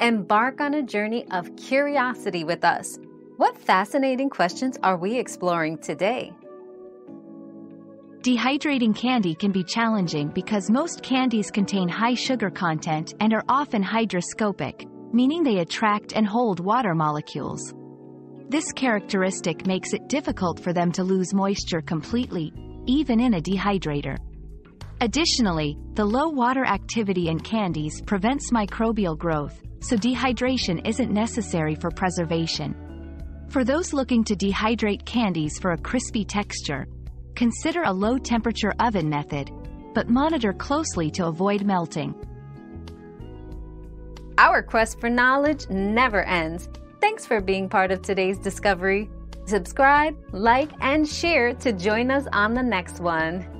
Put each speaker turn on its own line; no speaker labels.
Embark on a journey of curiosity with us. What fascinating questions are we exploring today?
Dehydrating candy can be challenging because most candies contain high sugar content and are often hygroscopic, meaning they attract and hold water molecules. This characteristic makes it difficult for them to lose moisture completely, even in a dehydrator. Additionally, the low water activity in candies prevents microbial growth, so dehydration isn't necessary for preservation. For those looking to dehydrate candies for a crispy texture, consider a low-temperature oven method, but monitor closely to avoid melting.
Our quest for knowledge never ends. Thanks for being part of today's discovery. Subscribe, like, and share to join us on the next one.